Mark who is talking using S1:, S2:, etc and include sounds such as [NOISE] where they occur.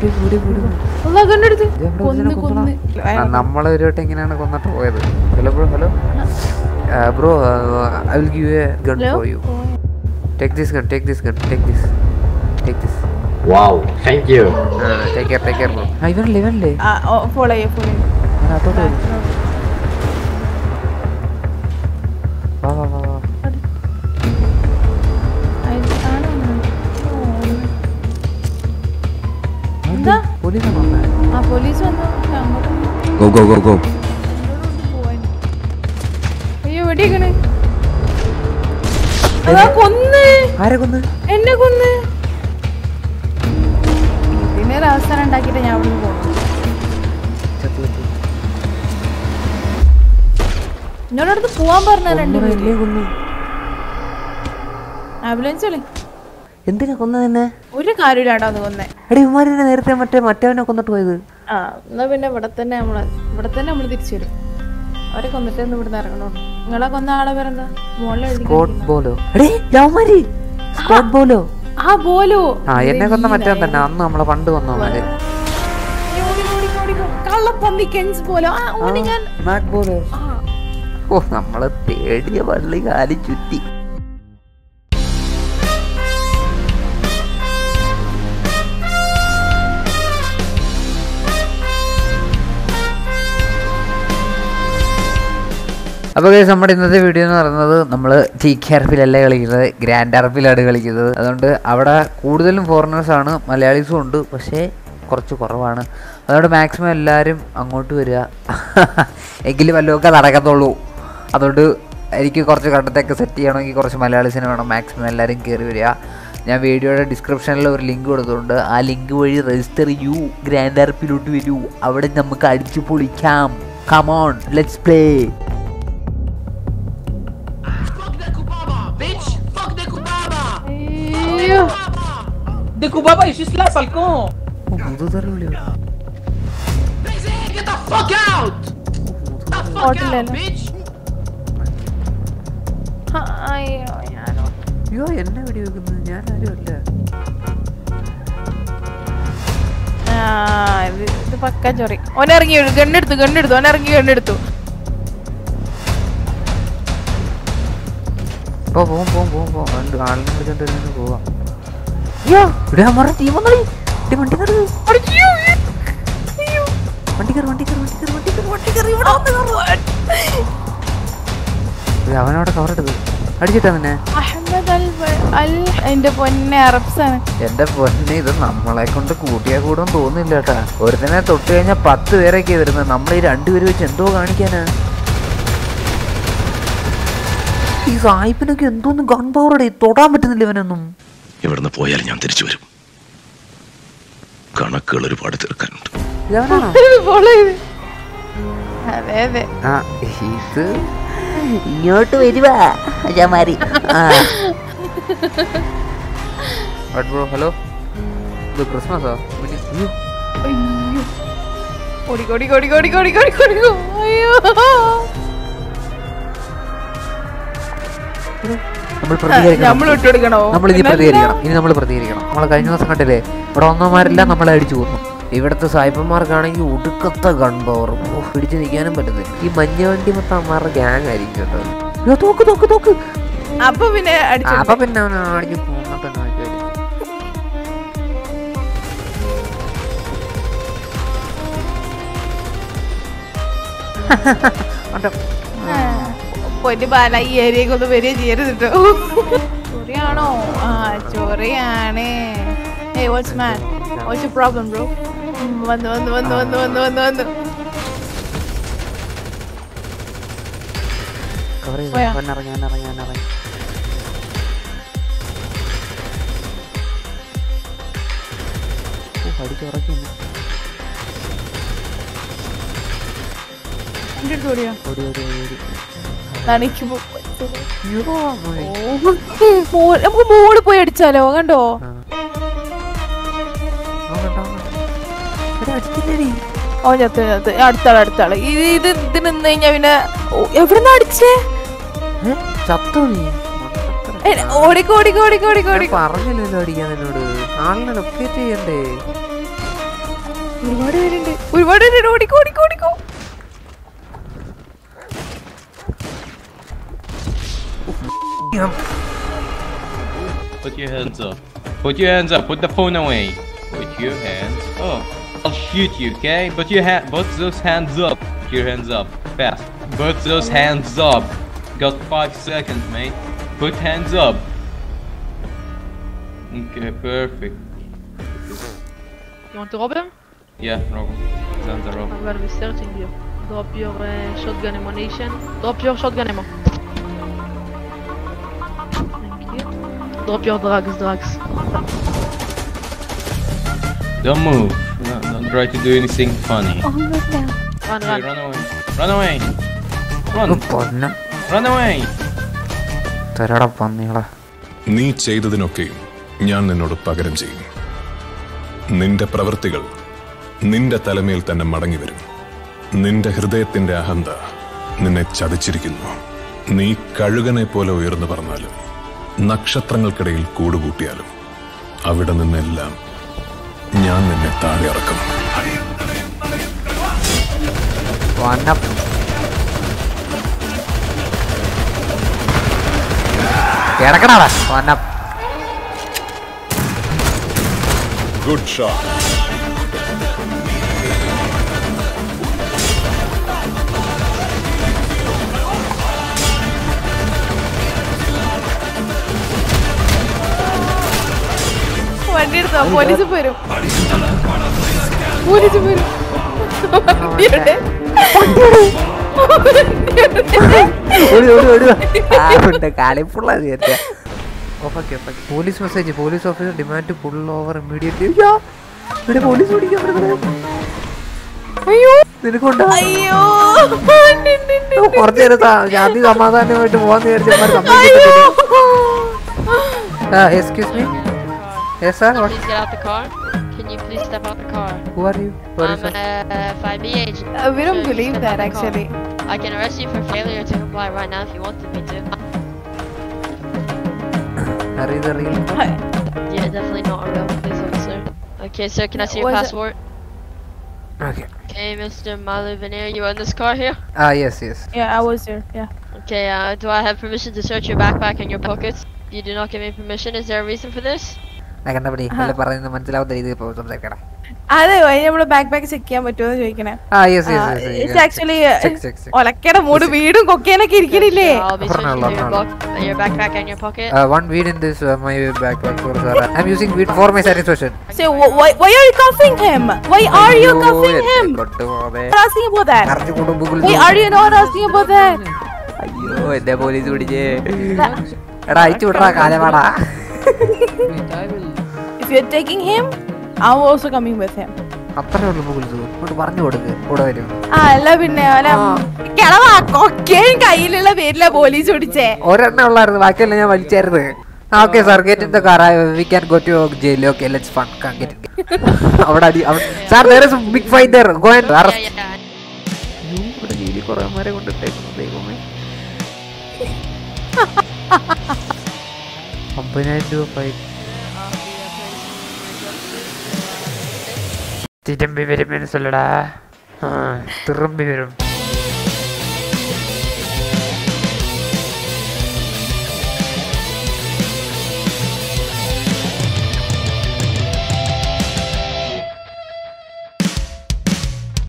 S1: അള്ളാ കണ്ടെടുത്ത്
S2: ഇത് എവിടെ
S1: കൊന്ന്
S2: വെച്ചാ കൊന്നടാ? നമ്മളെ ഒരു വട്ടം ഇങ്ങനെയാണ് കൊന്നിട്ട് പോയത്. Hello bro hello bro I will give a gun for you take this gun take this gun take this take this
S3: Wow, thank you
S2: take care take care bro ഇവനല്ലേ ആ
S1: ഫോളോ ചെയ്യ ഫോളോ ചെയ്യ.
S2: വാ വാ വാ. വന്നത്
S1: ആ police വന്നു. അങ്ങോട്ട്
S4: Go, go, go, go.
S1: പോവാൻ അയ്യോ വെടിയേക്കണ് അതാ കൊന്ന്.
S2: ആരെ കൊന്ന്?
S1: എന്നെ കൊന്ന്. പിന്നെ ഒരു അവസരം ഉണ്ടാക്കിയിട്ട് ഞാൻ അവിടെ പോകും
S2: ചത്തു ചത്തു
S1: എന്നോട് അടുത്ത് പോവാൻ പറഞ്ഞ രണ്ടുപേരും. ആംബുലൻസ് വിളി.
S2: എന്തിനാ കൊന്നത്
S1: ഒരു കാര്യമില്ലാണ്ടോ കൊന്നേ.
S2: എടി ഉമ്മാരിനെ നേരത്തെ മറ്റേ മറ്റവനെ കൊന്നിട്ട് പോയത്.
S1: ആ എന്നാ പിന്നെ ഇവിടെ തന്നെ നമ്മൾ ഇവിടെ തന്നെ നമ്മൾ തിരിച്ചു വരും. അവരെ കൊന്നിട്ട് ഒന്ന് ഇവിടുന്ന് ഇറങ്ങണോ? നിങ്ങളെ കൊന്ന ആളെ പേരെന്താ? മോളിൽ
S2: ബോലോ. എടേ ലവ്മാരി സ്കോട്ട് ബോലോ.
S1: ആ ബോലോ.
S2: ആ എന്നെ കൊന്ന മറ്റവൻ തന്നെ. അന്ന് നമ്മളെ പണ്ട് വന്നവന്മാര്
S1: കള്ളപ്പന്നി കെൻസ് പോലോ. ആ ഓനെ ഞാൻ
S2: മാക് ബോലോ ഓ നമ്മളെ തേടിയ പള്ളി കാലി ചുറ്റി. അപ്പോൾ ഗൈസ് നമ്മുടെ ഇന്നത്തെ വീഡിയോ എന്ന് പറയുന്നത് നമ്മൾ ടി കെ ആർപ്പിലല്ല കളിക്കുന്നത്? ഗ്രാൻഡ് ആർപ്പിലാണ് കളിക്കുന്നത്. അതുകൊണ്ട് അവിടെ കൂടുതലും ഫോറിനേഴ്സാണ് മലയാളീസും ഉണ്ട് പക്ഷേ കുറച്ച് കുറവാണ്. അതുകൊണ്ട് മാക്സിമം എല്ലാവരും അങ്ങോട്ട് വരിക. [LAUGHS] എങ്കിലും വല്ലതൊക്കെ നടക്കത്തുള്ളൂ. അതുകൊണ്ട് എനിക്ക് കുറച്ച് കണ്ടത്തൊക്കെ സെറ്റ് ചെയ്യണമെങ്കിൽ കുറച്ച് മലയാളീസിനെ വേണം. മാക്സിമം എല്ലാവരും കയറി വരിക. ഞാൻ വീഡിയോയുടെ ഡിസ്ക്രിപ്ഷനിൽ ഒരു ലിങ്ക് കൊടുത്തിട്ടുണ്ട്. ആ ലിങ്ക് വഴി രജിസ്റ്റർ ചെയ്യൂ. ഗ്രാൻഡ് ആർപ്പിലോട്ട് വരൂ. അവിടെ നമുക്ക് അടിച്ചു പൊളിക്കാം. Come on let's play
S5: De Cubaba is just last Falcon. Get the fuck out! The fuck out,
S1: ഹോട്ടലല്ലേ
S5: bitch!
S1: അയ്യോ ഞാനോ
S2: അയ്യോ എന്നെ വെടിവെക്കുന്നത് ഞാൻ
S1: ആരുമല്ല ഇത് ഇത് പക്ക ചൊറി ഓനിറങ്ങി ഗണ്ണെടുത്തു ഗണ്ണെടുത്തു ഓനിറങ്ങി ഗണ്ണെടുത്തു
S2: പോവും പോവും പോവും പോവും. ആളിനെ വിളിച്ചോണ്ട് പോവാം അയ്യോ ഇവിടെ അമ്മറ ടീം വന്നു വണ്ടി കയറി. വണ്ടി കയറി വണ്ടി കയറി വണ്ടി കയറി വണ്ടി കയറി വണ്ടി കയറി ഇവിടെ വന്ന് കയറി. അവനവിടെ അടിച്ചിട്ടാ നിന്നെ?
S1: അൽ എന്റെ പൊന്നെ അറബ്സാണ്.
S2: എന്റെ പൊന്നെ ഇത് നമ്മളെ കൊണ്ട് കൂട്ടിയാ കൂടും തോന്നില്ല കേട്ടാ. ഒരുത്തനെ തൊട്ട് കഴിഞ്ഞാൽ പത്ത് പേരൊക്കെ വരുന്നത്. നമ്മൾ ഈ രണ്ടുപേര് വെച്ച് എന്തോ കാണിക്കാനാ? ഈ സായിപ്പിനൊക്കെ എന്തോന്നും ഗൺ പവർ തൊടാൻ പറ്റുന്നില്ല ഇവനൊന്നും.
S4: ഇവിടുന്ന് പോയാൽ ഞാൻ തിരിച്ചു വരും. കണക്കുകൾ ഒരുപാട് തീർക്കാനുണ്ട്.
S2: ഇത്
S6: ഇങ്ങോട്ട് വരുവാ അജാമാരി. ആ.
S2: ബ്രോ ഹലോ ഇത് ക്രിസ്മസോ? അയ്യോ. നമ്മൾ പ്രതികരിക്കണം.
S1: നമ്മൾ
S2: ഇനി പ്രതികരിക്കണം. ഇനി നമ്മൾ പ്രതികരിക്കണം. നമ്മൾ കഴിഞ്ഞ ദിവസം കണ്ടില്ലേ? ഇവിടെ ഒന്നമാരെല്ലാം നമ്മളെ അടിച്ചു പോകുന്നു ഇവിടുത്തെ സായിപ്പന്മാർക്കാണെങ്കിൽ ഒടുക്കത്തെ ഗൺ പവർ പിടിച്ചു നിൽക്കാനും പറ്റുന്നത് ഈ മഞ്ഞ വണ്ടി മൊത്തം അമ്മാരുടെ ഗ്യാങ് ആയിരിക്കും കേട്ടോ തോക്ക് തോക്ക് തോക്ക്.
S1: അപ്പൊ പിന്നെ
S2: അപ്പൊ പിന്നെ അടിച്ചു പോകുന്ന
S1: പൊന്നു ബാല ഈ ഏരിയക്ക് ഒന്ന് വരിക ചെയ്യരുത് കേട്ടോ ചൊറിയാണോ? ആ ചൊറിയാണ്. മാൻ യു പ്രോബ്ലം ബ്രോ വന്നു വന്നു വന്നു വന്നു വന്നു വന്നു വന്നു.
S2: ഓടി,
S1: നമുക്ക് മോൾ പോയി അടിച്ചാലോ കണ്ടോ? ഓ ചത്ത് ചത്ത് അടുത്താൾ അടുത്താൾ ഇത് ഇത് ഇത് നിന്ന് കഴിഞ്ഞാ പിന്നെ എവിടുന്ന് അടിച്ചേ?
S2: ഏ, നീ? മണ്ടത്തരം.
S1: ഏ, ഓടിക്കോ ഓടിക്കോ ഓടിക്കോ ഓടിക്കോ
S2: ഞാൻ
S1: ഓടിക്കോ
S2: പറഞ്ഞില്ലല്ലോ അടിക്കാൻ എന്നോട് ആളിനെ ലൊക്കേറ്റ് ചെയ്യണ്ടേ?
S1: ഒരുപാട് പേരുണ്ട്. ഒരുപാട് പേരുണ്ട്. ഓടിക്കോ ഓടിക്കോ ഓടിക്കോ.
S7: Put your hands up. Put your hands up. Put the phone away. Put your hands up. I'll shoot you, okay? Put your hand. Put those hands up. Put your hands up. Fast. Put those hands up. Got five seconds, mate. Put hands up. Okay, perfect.
S8: You want to rob him?
S7: Yeah, Robo. Hands are up.
S8: I'm gonna be searching you. Drop your uh, shotgun ammunition. Drop your shotgun ammo. Drop your drugs, drugs.
S7: Don't move. No, don't try to do anything funny.
S8: Run,
S7: Hey,
S8: run.
S7: run away. Run away. Run.
S2: പൊന്ന
S7: Run away.
S2: തരടാ പന്നികളെ
S9: നീ ചെയ്തതിനൊക്കെയും ഞാൻ നിന്നോട് പകരം ചെയ്യും നിന്റെ പ്രവൃത്തികൾ നിന്റെ തലമേൽ തന്നെ മടങ്ങി വരും നിന്റെ ഹൃദയത്തിന്റെ അഹന്ത നിന്നെ ചതിച്ചിരിക്കുന്നു നീ കഴുകനെ പോലെ ഉയർന്നു പറഞ്ഞാലും നക്ഷത്രങ്ങൾക്കിടയിൽ കൂടുകൂട്ടിയാലും അവിടെ നിന്നെല്ലാം ഞാൻ നിന്നെ താഴെ ഇറക്കും. ഗുഡ് ഷോട്ട്
S1: വണ്ടി എടുത്തോ പോലീസ് വരും പോലീസ് വരും
S2: police message police officer demand full over immediately ഇവിടെ പോലീസ് പിടിക്കാൻ പറ്റുന്നത്
S1: അയ്യോ.
S2: നിനക്കുണ്ടോ?
S1: അയ്യോ.
S2: കുറച്ചു നേരം ജാതി സമാധാനമായിട്ട് പോവാന്ന് വിചാരിച്ചു excuse me Yes, sir.
S10: Can you please get out the car? Can you please step out the car?
S2: Who are you?
S10: I'm an FIB agent.
S1: Uh, we don't
S10: so
S1: believe that, actually.
S10: I can arrest you for failure to comply right now if you wanted me to.
S2: are you the real?
S10: yeah, definitely not a real police officer. Okay, sir, can I see your passport?
S2: Okay.
S10: Okay, Mr. Maluvinier, you in this car here?
S2: Ah, uh, yes, yes.
S1: Yeah, I was here. yeah.
S10: Okay, uh, do I have permission to search your backpack and your pockets? You do not give me permission, is there a reason for this?
S2: പറയുന്നത് മനസ്സിലാവുന്ന രീതിയിൽ സംസാരിക്കണം
S1: അതെ നമ്മൾ back pack check ചെയ്യാൻ പറ്റുമോ
S2: എന്ന്
S1: ചോദിക്കണേ മൂട് വീടും കൊക്കേനൊക്കെ ഇരിക്കണില്ലേ?
S2: അയ്യോ എന്റെ പോലീസ് പിടിച്ചേ. എടാ അയച്ചു വിടാ കാലമാടാ. [LAUGHS]
S1: If you're taking him, I'm also coming with him.
S2: അത്രേ ഉള്ളൂ പോലീസ് ഇങ്ങോട്ട് പറഞ്ഞു കൊടുക്ക്. കൂടെ വരും.
S1: അല്ല പിന്നെ കിളവാ കൊക്കേൻ കയ്യിലുള്ള പേരില പോലീസ് ഓടിച്ചേ
S2: ഒരെണ്ണം ഉള്ളായിരുന്നു ബാക്കിയല്ല ഞാൻ വലിച്ചായിരുന്നു. Okay sir get in the car we can go to jail okay let's fun get അവിടെ അടി sir there is big fight there go and
S10: Yeah, yeah.
S2: ഇവിടെ ജയിലിൽ കുറെ മാരെ കൊണ്ടിട്ടേക്കുന്നു ദൈവമേ. [LAUGHS] അമ്പതിനായിരം രൂപ ഫൈൻ തിരുമ്പി വരും മനസ്സിലടാ ആ തിരുമ്പി വരും